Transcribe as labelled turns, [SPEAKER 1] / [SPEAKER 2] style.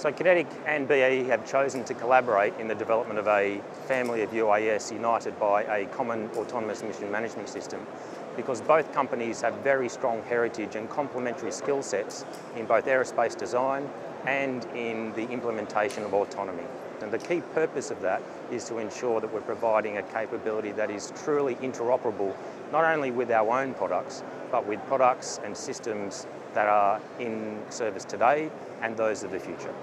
[SPEAKER 1] So QinetiQ and BAE have chosen to collaborate in the development of a family of UAS united by a common autonomous mission management system because both companies have very strong heritage and complementary skill sets in both aerospace design and in the implementation of autonomy. And the key purpose of that is to ensure that we're providing a capability that is truly interoperable, not only with our own products, but with products and systems that are in service today and those of the future.